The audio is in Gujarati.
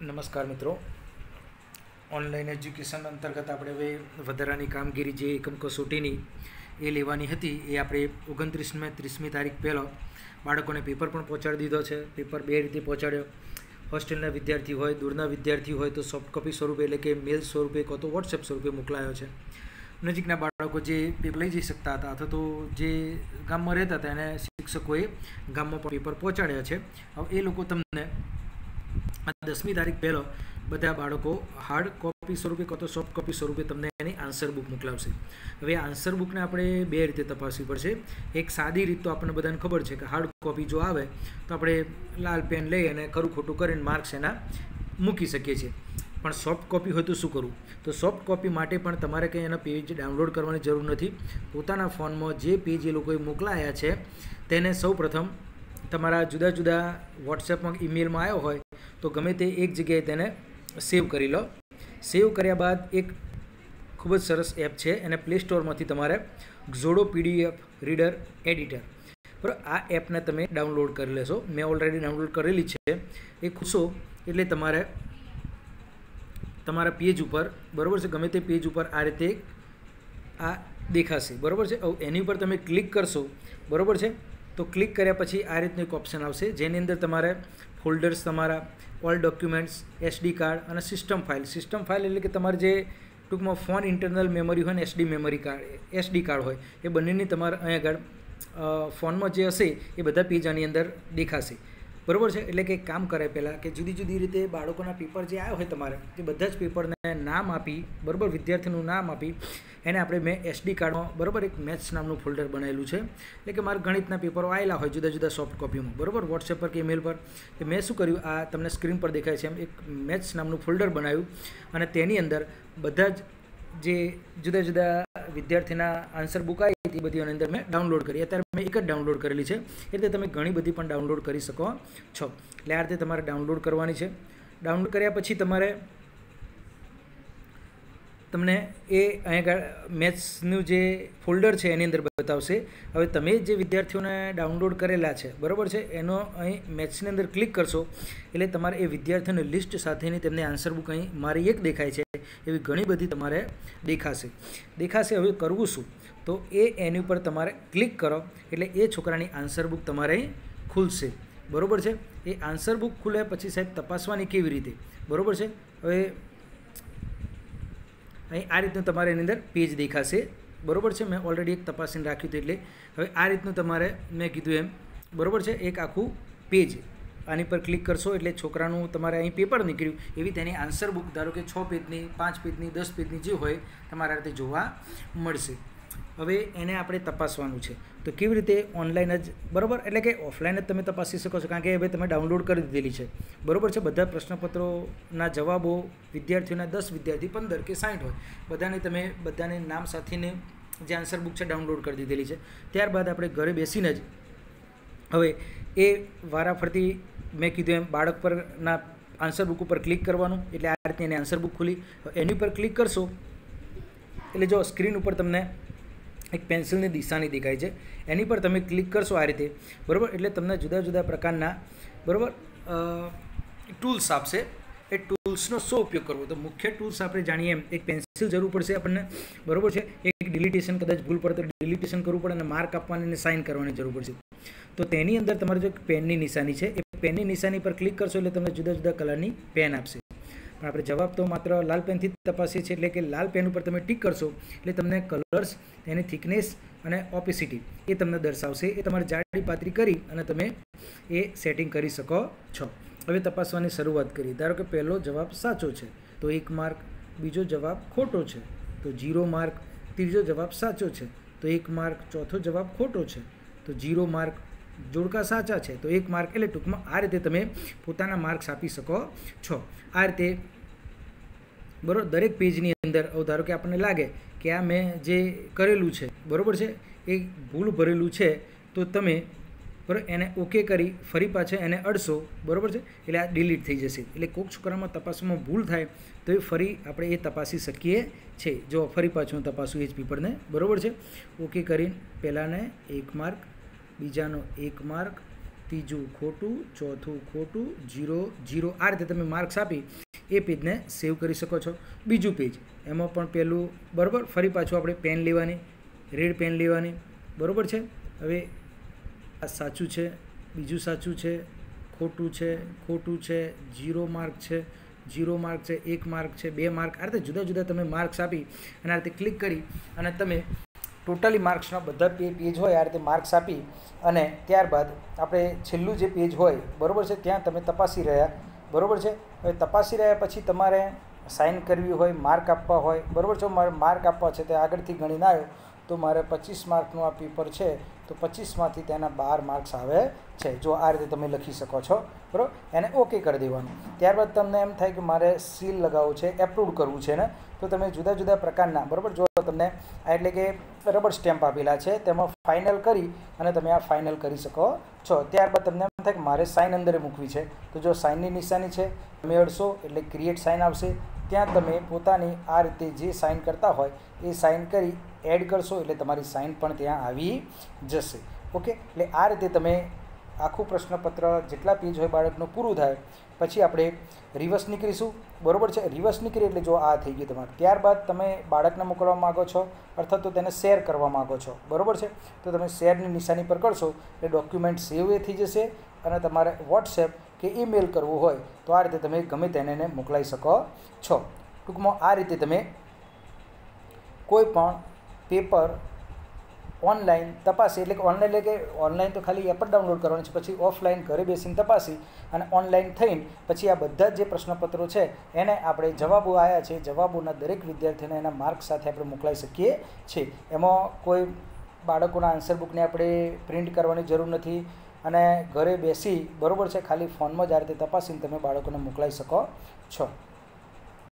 નમસ્કાર મિત્રો. ઓનલાઈન એજ્યુકેશન અંતર્ગત આપણે હવે વધારાની કામગીરી જે એકમ કસોટીની એ લેવાની હતી, એ આપણે ઓગણત્રીસમે ત્રીસમી તારીખ પહેલાં બાળકોને પેપર પણ પહોંચાડી દીધો છે. પેપર બે રીતે પહોંચાડ્યો. હોસ્ટેલના વિદ્યાર્થી હોય, દૂરના વિદ્યાર્થી હોય, તો સોફ્ટ કોપી સ્વરૂપે એટલે કે મેલ સ્વરૂપે કાં તો વોટ્સએપ સ્વરૂપે મોકલાયો છે. નજીકના બાળકો જે પેપર લઈ જઈ શકતા હતા અથવા તો જે ગામમાં રહેતા હતા, એને શિક્ષકોએ ગામમાં પણ પેપર પહોંચાડ્યા છે. હવે એ લોકો તમને દસમી તારીખ પહેલો બધા બાળકો હાર્ડ કોપી સ્વરૂપે કાં તો સોફ્ટ કોપી સ્વરૂપે તમને એની આન્સર બુક મોકલાવશે. હવે આન્સર બુકને આપણે બે રીતે તપાસવી પડશે. એક સાદી રીત તો આપણને બધાને ખબર છે કે હાર્ડ કોપી જો આવે તો આપણે લાલ પેન લઈ અને ખરું ખોટું કરીને માર્ક્સ એના મૂકી શકીએ છીએ. પણ સોફ્ટ કોપી હોય તો શું કરવું? તો સોફ્ટ કોપી માટે પણ તમારે કંઈ એના પેજ ડાઉનલોડ કરવાની જરૂર નથી. પોતાના ફોનમાં જે પેજ એ લોકોએ મોકલાયા છે, તેને સૌ પ્રથમ તમારા જુદા જુદા વોટ્સએપમાં ઈમેલમાં આવ્યો હોય, તો ગમે તે એક જગ્યાએ તેને સેવ કરી લો. સેવ કર્યા બાદ એક ખૂબ જ સરસ એપ છે, એને પ્લે સ્ટોરમાંથી તમારે ઝોડો પીડીએફ રીડર એડિટર બરાબર, આ એપને તમે ડાઉનલોડ કરી લેશો. મેં ઓલરેડી ડાઉનલોડ કરેલી છે. એ ખુશો એટલે તમારે તમારા પેજ ઉપર, બરાબર છે, ગમે તે પેજ ઉપર આ રીતે આ દેખાશે. બરાબર છે? એની ઉપર તમે ક્લિક કરશો. બરાબર છે? તો ક્લિક કર્યા પછી આ રીતનું એક ઓપ્શન આવશે. જેની અંદર તમારે ફોલ્ડર્સ, તમારા ઓલ ડોક્યુમેન્ટ્સ એસડી કાર્ડ અને સિસ્ટમ ફાઇલ સિસ્ટમ ફાઇલ એટલે કે તમારે જે ટૂંકમાં ફોન ઇન્ટરનલ મેમરી હોય ને SD memory card SD card હોય, એ બંનેની તમારે અહીં આગળ ફોનમાં જે હશે એ બધા પેજ આની અંદર દેખાશે. બરાબર છે? એટલે કે કામ કરે પહેલાં કે જુદી જુદી રીતે બાળકોના પેપર જે આવ્યા હોય તમારે તે બધા જ પેપરને નામ આપી, બરાબર, વિદ્યાર્થીનું નામ આપી, એને આપણે મેં એસડી કાર્ડમાં બરાબર, એક મેથ્સ નામનું ફોલ્ડર બનાવેલું છે. એટલે કે મારા ગણિતના પેપરો આવેલા હોય જુદા જુદા સોફ્ટ કોપીમાં બરાબર વોટ્સએપ પર કે ઈમેલ પર. કે મેં શું કર્યું? આ તમને સ્ક્રીન પર દેખાય છે એમ એક મેથ્સ નામનું ફોલ્ડર બનાવ્યું અને તેની અંદર બધા જ જે જુદા જુદા વિદ્યાર્થીના આન્સર બુક આવી હતી બધીઓની અંદર મેં ડાઉનલોડ કરી. અત્યારે મેં એક જ ડાઉનલોડ કરેલી છે. એ રીતે તમે ઘણી બધી પણ ડાઉનલોડ કરી શકો છો. એટલે આ રીતે તમારે ડાઉનલોડ કરવાની છે. ડાઉનલોડ કર્યા પછી તમારે તમને એ અહીંયા મેથ્સનું જે ફોલ્ડર છે એની અંદર બતાવશે. હવે તમે જે વિદ્યાર્થીઓને ડાઉનલોડ કરેલા છે, બરાબર છે? એનો અહીં મેથ્સની અંદર ક્લિક કરશો, એટલે તમારે એ વિદ્યાર્થીઓની લિસ્ટ સાથેની તેમને આન્સર બુક અહીં મારી એક દેખાય છે, એવી ઘણી બધી તમારે દેખાશે. દેખાશે હવે કરવું શું? તો એ એની ઉપર તમારે ક્લિક કરો, એટલે એ છોકરાની આન્સર બુક તમારે અહીં ખુલશે. બરાબર છે? એ આન્સર બુક ખુલે પછી સાહેબ તપાસવાની કેવી રીતે? બરાબર છે? હવે અહીં આ રીતનું તમારે એની અંદર પેજ દેખાશે. બરાબર છે? મેં ઓલરેડી એક તપાસીને રાખ્યું હતું એટલે હવે આ રીતનું તમારે મેં કીધું એમ. બરાબર છે? એક આખું પેજ આની પર ક્લિક કરશો એટલે છોકરાનું તમારે અહીં પેપર નીકળ્યું. એવી તેની આન્સર બુક ધારો કે છ પેજની પાંચ પેજની દસ પેજની જે હોય, તમારા રીતે જોવા મળશે. હવે એને આપણે તપાસવાનું છે. તો કેવી રીતે ઓનલાઈન જ, બરાબર? એટલે કે ઓફલાઈન જ તમે તપાસી શકો છો. કારણ કે હવે તમે ડાઉનલોડ કરી દીધેલી છે. બરાબર છે? બધા પ્રશ્નપત્રોના જવાબો વિદ્યાર્થીઓના દસ વિદ્યાર્થી, પંદર કે સાઠ હોય. બધાને તમે, બધાને નામ સાથીને જે આન્સર બુક છે ડાઉનલોડ કરી દીધેલી છે. ત્યારબાદ આપણે ઘરે બેસીને જ હવે એ વારાફરતી મેં કીધું એમ, બાળક પરના આન્સર બુક ઉપર ક્લિક કરવાનું. એટલે આ રીતે એની આન્સર બુક ખુલી. એની ઉપર ક્લિક કરશો. એટલે જો સ્ક્રીન ઉપર તમને એક પેન્સિલની દિશાની દેખાય છે. એની પર તમે ક્લિક કરશો આ રીતે, બરાબર? એટલે તમને જુદા જુદા પ્રકારના, બરાબર? ટૂલ્સ આપશે. એ ટૂલ્સનો શું ઉપયોગ કરવો? તો મુખ્ય ટૂલ્સ આપણે જાણીએ એમ, એક પેન્સિલ જરૂર પડશે આપણને, બરાબર છે? એક ડિલિટેશન કદાચ ભૂલ પડે તો ડિલિટેશન કરવું પડે અને માર્ક આપવાની અને સાઇન કરવાની જરૂર પડશે. તો તેની અંદર તમારે જો પેનની નિશાની છે, એ પેનની નિશાની પર ક્લિક કરશો એટલે તમને જુદા જુદા કલરની પેન આપશે. પણ આપણે જવાબ તો માત્ર લાલ પેનથી તપાસીએ છીએ. એટલે કે લાલ પેન ઉપર તમે ટીક કરશો, એટલે તમને કલર્સ એની થિકનેસ અને ઓપેસિટી એ તમને દર્શાવશે. એ તમારે જાડી પાતળી કરી અને તમે એ સેટિંગ કરી શકો છો. હવે તપાસવાની શરૂઆત કરી ધારો કે પહેલો જવાબ સાચો છે, તો એક માર્ક. બીજો જવાબ ખોટો છે, તો જીરો માર્ક. ત્રીજો જવાબ સાચો છે, તો એક માર્ક. ચોથો જવાબ ખોટો છે, તો જીરો માર્ક. જોડકા સાચા છે, તો એક માર્ક એટલે ટૂંકમાં આ રીતે તમે પોતાના માર્ક્સ આપી શકો છો. આ રીતે બરાબર દરેક પેજની અંદર ધારો કે આપણને લાગે કે આ મેં જે કરેલું છે, બરાબર છે? એ ભૂલ ભરેલું છે, તો તમે બરાબર એને ઓકે કરી ફરી પાછા એને અડશો, બરાબર છે? એટલે આ ડિલીટ થઈ જશે. એટલે કોઈક છોકરામાં તપાસવામાં ભૂલ થાય, તો એ ફરી આપણે એ તપાસી શકીએ છીએ. જો ફરી પાછું તપાસું એ જ પેપરને બરાબર છે? ઓકે કરીને પહેલાંને એક માર્ક બીજાનો એક માર્ક, ત્રીજું ખોટું, ચોથું ખોટું, જીરો જીરો. આ રીતે તમે માર્ક્સ આપી એ પેજને સેવ કરી શકો છો. બીજું પેજ, એમાં પણ પહેલું બરાબર? ફરી પાછું આપણે પેન લેવાની, રેડ પેન લેવાની, બરાબર છે? હવે આ સાચું છે, બીજું સાચું છે, ખોટું છે ખોટું છે, જીરો માર્ક છે, જીરો માર્ક છે, એક માર્ક છે, બે માર્ક. આ રીતે જુદા જુદા તમે માર્ક્સ આપી અને આ રીતે ક્લિક કરી અને તમે ટોટલી માર્ક્સના બધા પેજ હોય, આ રીતે માર્ક્સ આપી અને ત્યારબાદ આપણે છેલ્લું જે પેજ હોય, બરાબર છે, ત્યાં તમે તપાસી રહ્યા. બરાબર છે? હવે તપાસી રહ્યા પછી તમારે સાઇન કરવી હોય માર્ક આપવા હોય, બરાબર છે? મારે માર્ક આપવા છે, તે આગળથી ગણીને આવ્યો, તો મારે પચીસ માર્કનું આ પેપર છે. તો પચીસમાંથી તેના બાર માર્ક્સ આવે છે. જો આ રીતે તમે લખી શકો છો, બરાબર? એને ઓકે કરી દેવાનું. ત્યારબાદ તમને એમ થાય કે મારે સીલ લગાવવું છે એપ્રુવ કરવું છે ને, તો તમે જુદા જુદા પ્રકારના, બરાબર? જો તમને આ એટલે કે રબર સ્ટેમ્પ આપેલા છે, તેમાં ફાઇનલ કરી અને તમે આ ફાઇનલ કરી શકો છો. ત્યારબાદ તમને એમ થાય કે મારે સાઇન અંદરે મૂકવી છે. તો જો સાઇનની નિશાની છે, તમે અડશો એટલે ક્રિએટ સાઇન આવશે. ત્યાં તમે પોતાની આ રીતે જે સાઇન કરતા હોય, એ સાઇન કરી એડ કરશો એટલે તમારી સાઇન પણ ત્યાં આવી જશે. ઓકે એટલે આ રીતે તમે આખું પ્રશ્નપત્ર, જેટલા પેજ હોય બાળકનું પૂરું થાય, પછી આપણે રિવર્સ નીકળીશું. બરાબર છે? રિવર્સ નીકળી એટલે જો આ થઈ ગયું તમારે. ત્યારબાદ તમે બાળકને મોકલવા માગો છો, અર્થાત તો તેને શેર કરવા માગો છો. બરાબર છે? તો તમે શેરની નિશાની પર કરશો, એટલે ડોક્યુમેન્ટ સેવ એ થઈ જશે અને તમારે વોટ્સએપ કે ઈમેલ કરવું હોય, તો આ રીતે તમે ગમે તેને મોકલાવી શકો છો. ટૂંકમાં આ રીતે તમે કોઈ પણ પેપર ઓનલાઈન તપાસી, એટલે કે ઓનલાઈન એટલે કે ઓનલાઈન તો ખાલી એપ જ ડાઉનલોડ કરવાની છે, પછી ઓફલાઈન ઘરે બેસીને તપાસી અને ઓનલાઈન થઈને પછી આ બધા જે પ્રશ્નપત્રો છે, એને આપણે જવાબો આવ્યા છે, જવાબોના દરેક વિદ્યાર્થીને એના માર્ક સાથે આપણે મોકલાવી શકીએ છીએ. એમાં કોઈ બાળકોના આન્સર બુકને આપણે પ્રિન્ટ કરવાની જરૂર નથી અને ઘરે બેસી બરાબર છે, ખાલી ફોનમાં જ આ રીતે તપાસીને તમે બાળકોને મોકલાવી શકો છો.